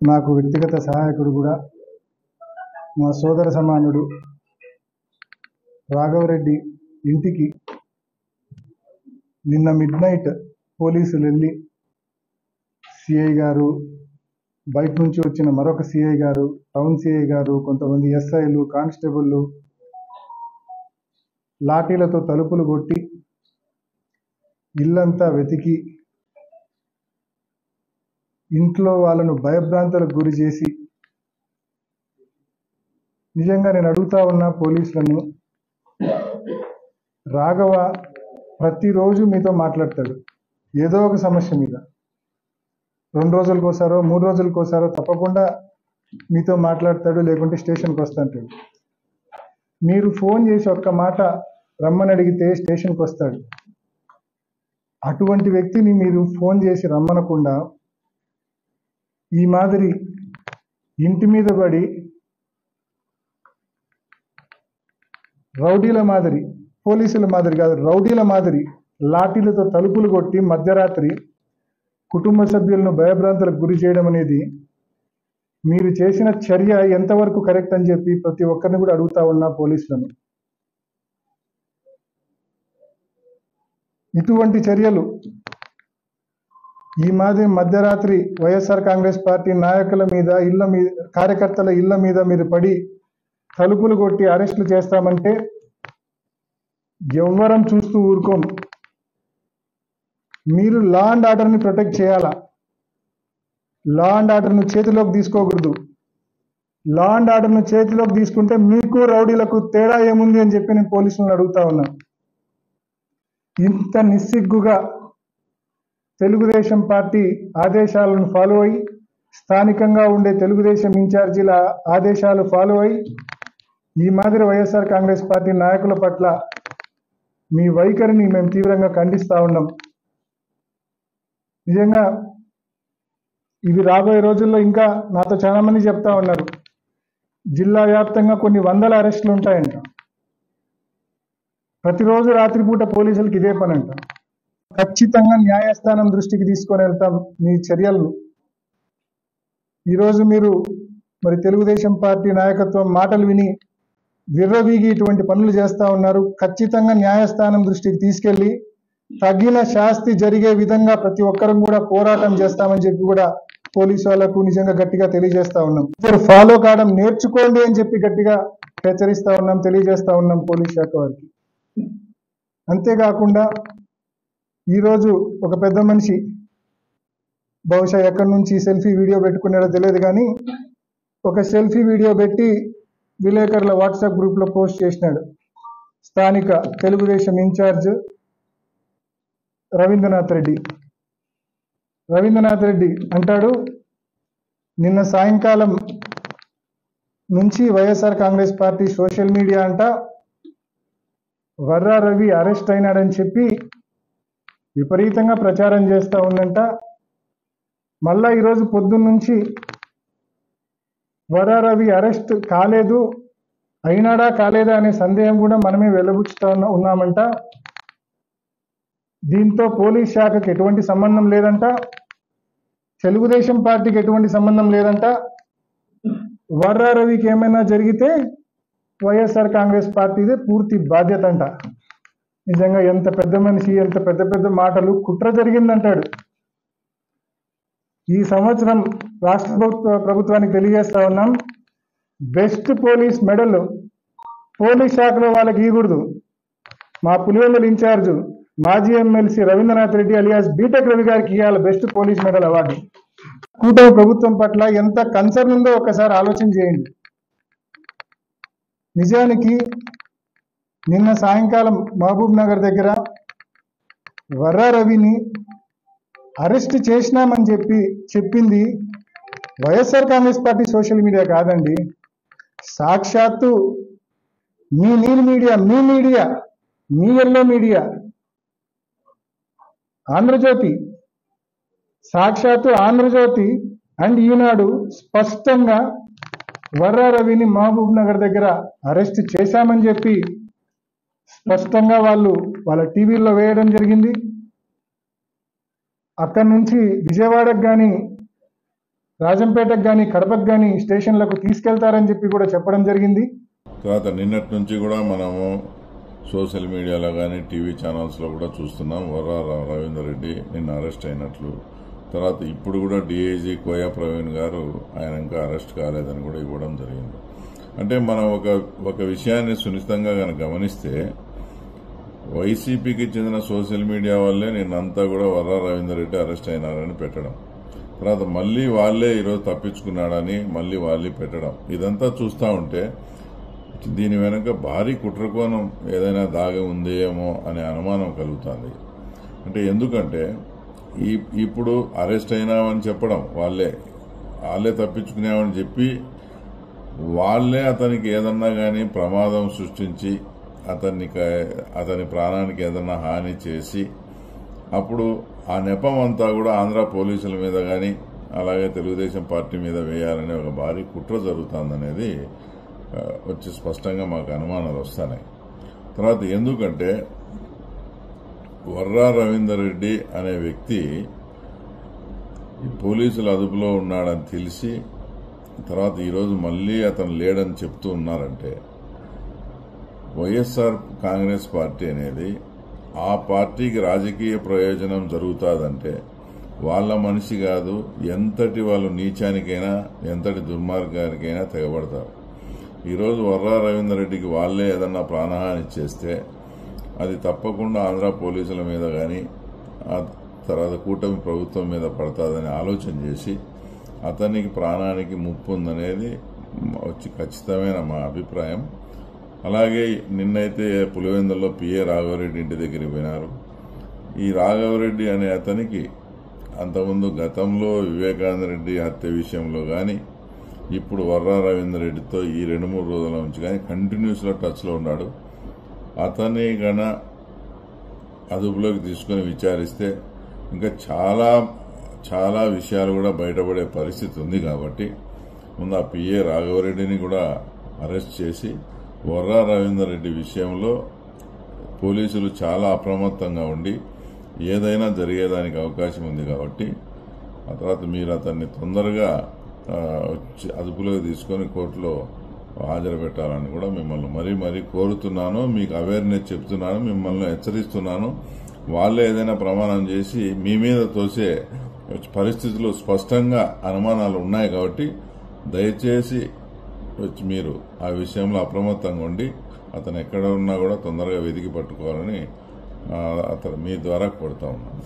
నాకు వ్యక్తిగత సహాయకుడు కూడా మా సోదర సమానుడు రాఘవరెడ్డి ఇంటికి నిన్న మిడ్ నైట్ పోలీసులు వెళ్ళి సిఐ గారు బయట నుంచి వచ్చిన మరొక సిఐ గారు టౌన్ సిఐ గారు కొంతమంది ఎస్ఐలు కానిస్టేబుళ్ళు లాఠీలతో తలుపులు కొట్టి ఇల్లంతా వెతికి ఇంట్లో వాళ్ళను భయభ్రాంతులకు గురి చేసి నిజంగా నేను అడుగుతా ఉన్నా పోలీసులను రాఘవ ప్రతిరోజు మీతో మాట్లాడతాడు. ఏదో ఒక సమస్య మీద. రెండు రోజులకోసారో మూడు రోజులకోసారో తప్పకుండా మీతో మాట్లాడతాడు లేకుంటే స్టేషన్కి వస్తాంటాడు మీరు ఫోన్ చేసి ఒక్క మాట రమ్మని అడిగితే స్టేషన్కి వస్తాడు. అటువంటి వ్యక్తిని మీరు ఫోన్ చేసి రమ్మనకుండా ఈ మాదిరి ఇంటి మీద పడి రౌడీల మాదిరి పోలీసుల మాదిరి కాదు రౌడీల మాదిరి లాఠీలతో తలుపులు కొట్టి మధ్యరాత్రి కుటుంబ సభ్యులను భయభ్రాంతులకు గురి చేయడం అనేది మీరు చేసిన చర్య ఎంతవరకు కరెక్ట్ అని చెప్పి ప్రతి ఒక్కరిని కూడా అడుగుతా ఉన్నా పోలీసులను. ఇటువంటి చర్యలు ఈ మాదిరి మధ్యరాత్రి వైఎస్ఆర్ కాంగ్రెస్ పార్టీ నాయకుల మీద ఇళ్ళ మీద కార్యకర్తల ఇళ్ళ మీద మీరు పడి తలుపులు కొట్టి అరెస్టులు చేస్తామంటే ఎవ్వరం చూస్తూ ఊరుకోం. మీరు లా అండ్ ఆర్డర్ని ప్రొటెక్ట్ చేయాలా? లా అండ్ ఆర్డర్ను చేతిలోకి తీసుకోకూడదు. లా అండ్ ఆర్డర్ను చేతిలోకి తీసుకుంటే మీకు రౌడీలకు తేడా ఏముంది అని చెప్పి నేను పోలీసులను అడుగుతా ఉన్నా. ఇంత నిస్సిగ్గుగా తెలుగుదేశం పార్టీ ఆదేశాలను ఫాలో అయ్యి స్థానికంగా ఉండే తెలుగుదేశం ఇన్ఛార్జీల ఆదేశాలు ఫాలో అయ్యి ఈ మాదిరి వైఎస్ఆర్ కాంగ్రెస్ పార్టీ నాయకుల పట్ల మీ వైఖరిని మేము తీవ్రంగా ఖండిస్తూ ఉన్నాం. నిజంగా ఇవి రాబోయే రోజుల్లో ఇంకా నాతో చాలామంది చెప్తా ఉన్నారు. జిల్లా వ్యాప్తంగా కొన్ని వందల అరెస్టులు ఉంటాయంట. ప్రతిరోజు రాత్రిపూట పోలీసులకు ఇదే పని అంట ఖచ్చితంగా న్యాయస్థానం దృష్టికి తీసుకొని వెళ్తాం మీ చర్యలను ఈరోజు మీరు మరి తెలుగుదేశం పార్టీ నాయకత్వం మాటలు విని విర్రవీగి ఇటువంటి పనులు చేస్తా ఉన్నారు. ఖచ్చితంగా న్యాయస్థానం దృష్టికి తీసుకెళ్ళి తగిన శాస్తి జరిగే విధంగా ప్రతి ఒక్కరం కూడా పోరాటం చేస్తామని చెప్పి కూడా పోలీసు వాళ్ళకు నిజంగా గట్టిగా తెలియజేస్తా ఉన్నాం. ఇద్దరు ఫాలో కావడం నేర్చుకోండి అని చెప్పి గట్టిగా హెచ్చరిస్తా ఉన్నాం తెలియజేస్తా ఉన్నాం పోలీస్ శాఖ వారికి. అంతేకాకుండా ఈరోజు ఒక పెద్ద మనిషి బహుశా ఎక్కడి నుంచి సెల్ఫీ వీడియో పెట్టుకున్నాడో తెలియదు కానీ ఒక సెల్ఫీ వీడియో పెట్టి విలేకరుల వాట్సాప్ గ్రూప్లో పోస్ట్ చేసినాడు. స్థానిక తెలుగుదేశం ఇన్ఛార్జ్ రవీంద్రనాథ్ రెడ్డి. రవీంద్రనాథ్ రెడ్డి అంటాడు నిన్న సాయంకాలం నుంచి YSR Congress party social media అంట వర్రా రవి అరెస్ట్ అయినాడని చెప్పి విపరీతంగా ప్రచారం చేస్తూ ఉందంట. మళ్ళా ఈరోజు పొద్దున్న నుంచి వరారవి రవి అరెస్ట్ కాలేదు. అయినాడా కాలేదా అనే సందేహం కూడా మనమే వెలుబుచ్చుతా ఉన్నామంట. దీంతో పోలీస్ శాఖకి ఎటువంటి సంబంధం లేదంట. తెలుగుదేశం పార్టీకి ఎటువంటి సంబంధం లేదంట. వర్రా రవికి ఏమైనా జరిగితే వైఎస్ఆర్ కాంగ్రెస్ పార్టీదే పూర్తి బాధ్యత అంట నిజంగా ఎంత పెద్ద మనిషి ఎంత పెద్ద పెద్ద మాటలు కుట్ర జరిగిందంటాడు. ఈ సంవత్సరం రాష్ట్ర ప్రభుత్వ ప్రభుత్వానికి తెలియజేస్తా ఉన్నాం బెస్ట్ పోలీస్ మెడల్ పోలీస్ శాఖలో వాళ్ళకి ఇవ్వకూడదు మా పులివెందుల ఇన్ఛార్జ్ మాజీ MLC Ravindranath Reddy alias B Tech Ravi గారికి ఇవ్వాలి బెస్ట్ పోలీస్ మెడల్ అవార్డు. కూటమి ప్రభుత్వం పట్ల ఎంత కన్సర్న్ ఉందో ఒకసారి ఆలోచన చేయండి. నిజానికి నిన్న సాయంకాలం మహబూబ్ నగర్ దగ్గర వర్ర రవిని అరెస్ట్ చేసినామని చెప్పి చెప్పింది YSR Congress party social media కాదండి. సాక్షాత్తు మీ నీల్ మీడియా మీ మీడియా మీ ఎల్లో మీడియా ఆంధ్రజ్యోతి సాక్షాత్తు ఆంధ్రజ్యోతి అండ్ ఈనాడు స్పష్టంగా వర్రా రవిని మహబూబ్ నగర్ దగ్గర అరెస్ట్ చేశామని చెప్పి స్పష్టంగా వాళ్ళు వాళ్ళ టీవీల్లో వేయడం జరిగింది. అక్కడి నుంచి విజయవాడకు కానీ రాజంపేటకు కానీ కడపకు కానీ స్టేషన్లకు తీసుకెళ్తారని చెప్పి కూడా చెప్పడం జరిగింది. తర్వాత నిన్నటి నుంచి కూడా మనము సోషల్ మీడియాలో కానీ టీవీ ఛానల్స్లో కూడా చూస్తున్నాం. వర్రా రవీందర్ రెడ్డి నిన్న అరెస్ట్ అయినట్లు. తర్వాత ఇప్పుడు కూడా డిఐజీ కోయా ప్రవీణ్ గారు ఆయన ఇంకా అరెస్ట్ కాలేదని కూడా ఇవ్వడం జరిగింది. అంటే మనం ఒక ఒక విషయాన్ని సునిశ్చితంగా కనుక గమనిస్తే వైసీపీకి చెందిన సోషల్ మీడియా వల్లే నిన్నంతా కూడా వర్రా రవీందర్ రెడ్డి అరెస్ట్ అయినారని పెట్టడం. తర్వాత మళ్ళీ వాళ్ళే ఈరోజు తప్పించుకున్నాడని మళ్ళీ వాళ్ళే పెట్టడం. ఇదంతా చూస్తూ ఉంటే దీని వెనుక భారీ కుట్రకోణం ఏదైనా దాగి ఉందేమో అనే అనుమానం కలుగుతుంది. అంటే ఎందుకంటే ఈ ఇప్పుడు అరెస్ట్ అయినామని చెప్పడం వాళ్ళే. వాళ్ళే తప్పించుకున్నామని చెప్పి వాళ్ళే అతనికి ఏదన్నా కానీ ప్రమాదం సృష్టించి అతన్ని క- అతని ప్రాణానికి ఏదన్నా హాని చేసి అప్పుడు ఆ నెపం అంతా కూడా ఆంధ్ర పోలీసుల మీద కానీ అలాగే తెలుగుదేశం పార్టీ మీద వేయాలనే ఒక భారీ కుట్ర జరుగుతుందనేది వచ్చి స్పష్టంగా మాకు అనుమానాలు వస్తున్నాయి తర్వాత ఎందుకంటే వర్రా రవీందర్ రెడ్డి అనే వ్యక్తి ఈ పోలీసుల అదుపులో ఉన్నాడని తెలిసి తర్వాత ఈరోజు మళ్ళీ అతను లేడని చెప్తూ ఉన్నారంటే వైఎస్ఆర్ కాంగ్రెస్ పార్టీ అనేది ఆ పార్టీకి రాజకీయ ప్రయోజనం జరుగుతుందంటే వాళ్ళ మనిషి కాదు ఎంతటి వాళ్ళు నీచానికైనా ఎంతటి దుర్మార్గానికైనా తెగబడతారు. ఈరోజు వర్రా రవీందర్ రెడ్డికి వాళ్ళే ఏదన్నా ప్రాణహాని చేస్తే అది తప్పకుండా ఆంధ్ర పోలీసుల మీద కానీ ఆ తర్వాత కూటమి ప్రభుత్వం మీద పడుతుందని ఆలోచన చేసి అతనికి ప్రాణానికి ముప్పు ఉందనేది వచ్చి ఖచ్చితమైన మా అభిప్రాయం. అలాగే నిన్నైతే పులివెందుల్లో పిఏ రాఘవరెడ్డి ఇంటి దగ్గరికి పోయినారు. ఈ రాఘవరెడ్డి అనే అతనికి అంతకుముందు గతంలో వివేకానంద రెడ్డి హత్య విషయంలో కానీ ఇప్పుడు వర్రా రవీందర్ రెడ్డితో ఈ రెండు మూడు రోజుల నుంచి కానీ కంటిన్యూస్లో టచ్లో ఉన్నాడు. అతని గన అదుపులోకి తీసుకొని విచారిస్తే ఇంకా చాలా చాలా విషయాలు కూడా బయటపడే పరిస్థితి ఉంది కాబట్టి ముందు ఆ పిఏ రాఘవరెడ్డిని కూడా అరెస్ట్ చేసి వర్రా రవీందర్ రెడ్డి విషయంలో పోలీసులు చాలా అప్రమత్తంగా ఉండి ఏదైనా జరిగేదానికి అవకాశం ఉంది కాబట్టి ఆ తర్వాత మీరు అతన్ని తొందరగా వచ్చి అదుపులోకి తీసుకొని కోర్టులో హాజరు పెట్టాలని కూడా మిమ్మల్ని మరీ మరీ కోరుతున్నాను. మీకు అవేర్నెస్ చెప్తున్నాను. మిమ్మల్ని హెచ్చరిస్తున్నాను. వాళ్ళే ఏదైనా ప్రమాణం చేసి మీ మీద తోసే పరిస్థితులు స్పష్టంగా అనుమానాలు ఉన్నాయి కాబట్టి దయచేసి వచ్చి మీరు ఆ విషయంలో అప్రమత్తంగా ఉండి అతను ఎక్కడ ఉన్నా కూడా తొందరగా వెతికి పట్టుకోవాలని అతను మీ ద్వారా కోరుతా ఉన్నాను.